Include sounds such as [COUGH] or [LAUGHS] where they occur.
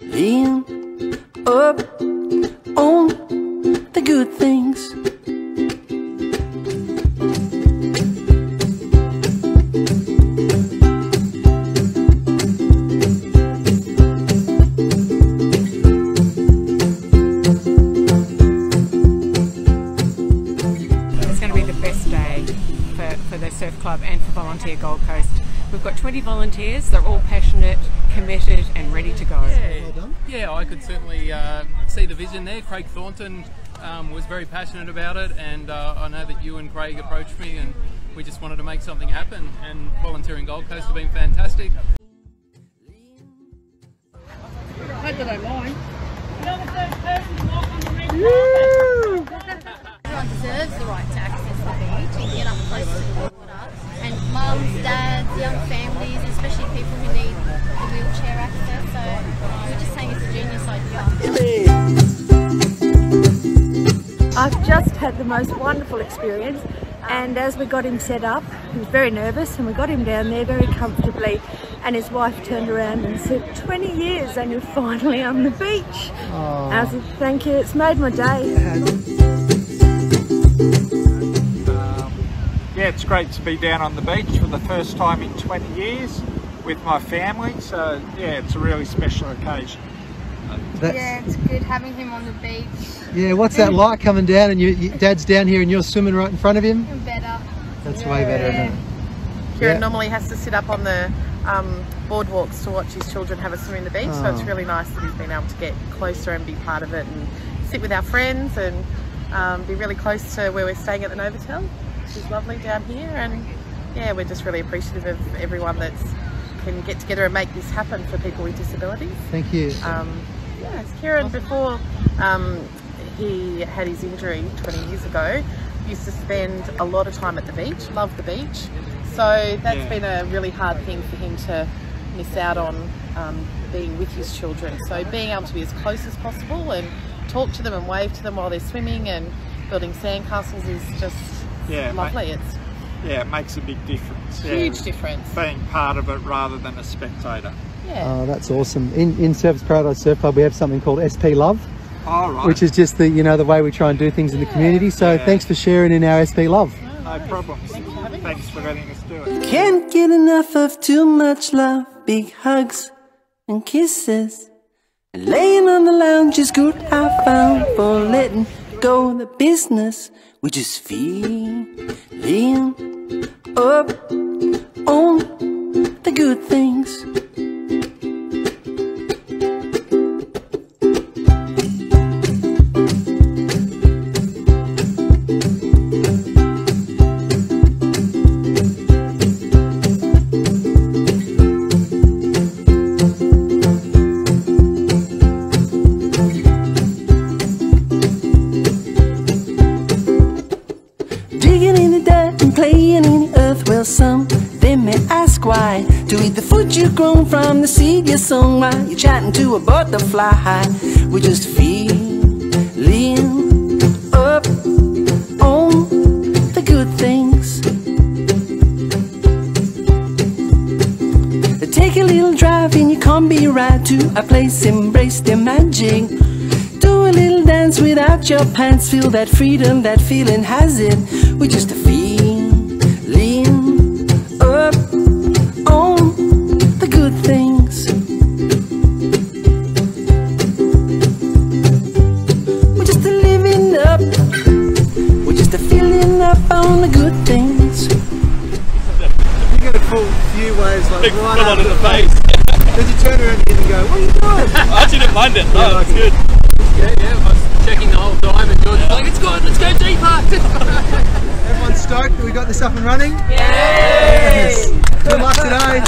Lean up on the good things. It's going to be the best day for, for the surf club and for Volunteer Gold Coast. We've got 20 volunteers, they're all passionate, committed, and ready to go. Yeah, well yeah, I could certainly uh, see the vision there. Craig Thornton um, was very passionate about it, and uh, I know that you and Craig approached me, and we just wanted to make something happen. And volunteering Gold Coast have been fantastic. Everyone deserves the right to access the beach and get up close to the water. And mums, dads, young families, especially people who need the wheelchair access. So we're just saying it's a genius idea. I've just had the most wonderful experience and as we got him set up, he was very nervous and we got him down there very comfortably and his wife turned around and said, 20 years and you're finally on the beach. I said, thank you, it's made my day. Yeah, it's great to be down on the beach for the first time in 20 years with my family. So yeah, it's a really special occasion. That's, Yeah, it's good having him on the beach. yeah, what's that [LAUGHS] like coming down and you, you, dad's down here and you're swimming right in front of him? And better. That's way better, isn't it? Kieran Yeah. normally has to sit up on the um, boardwalks to watch his children have a swim in the beach, so it's Oh. really nice that he's been able to get closer and be part of it and sit with our friends and um, be really close to where we're staying at the Novotel, which is lovely down here. And yeah, we're just really appreciative of everyone that can get together and make this happen for people with disabilities. Thank you. Um, yes, Kieran, before um, he had his injury 20 years ago, used to spend a lot of time at the beach, loved the beach. So that's Yeah. been a really hard thing for him to miss out on um, being with his children. So being able to be as close as possible and talk to them and wave to them while they're swimming and building sandcastles is just Yeah, lovely. mate. It's Yeah, it makes a big difference. a Yeah, huge difference. Being part of it rather than a spectator. Yeah. Oh, that's awesome. In, in Surfers Paradise Surf Club, we have something called SP Love, All right. which is just the, you know, the way we try and do things in the community. So Yeah. thanks for sharing in our SP Love. no problems. Thanks for letting us do it. Can't get enough of too much love, big hugs and kisses. And Laying on the lounge is good, I found for letting go the business. We just feeling up on the good things. Playing in the earth. Well, some they may ask why. To eat the food you've grown from the seed you sown. While you're chatting to a butterfly, we just feeling up on the good things. Take a little drive in your combi ride to a place, embrace the magic. Do a little dance without your pants, feel that freedom, that feeling has it. We just a You get a full few waves like Big right full on in the the face. Then you turn around again and go, what are you doing? [LAUGHS] I actually didn't mind it. No, Yeah, it's good. Yeah, yeah. I was checking the whole time, and George was like, "It's good. Let's go deeper." [LAUGHS] [LAUGHS] Everyone's stoked that we got this up and running? Yes! Good luck today.